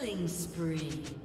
Killing spree.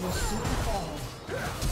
Will soon fall.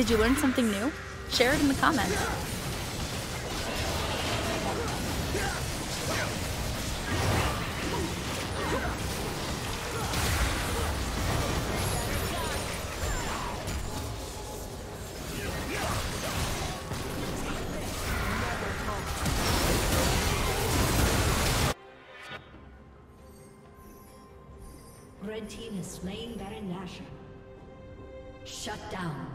Did you learn something new? Share it in the comments. Red team has slain Baron Nashor. Shut down.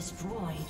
Destroyed.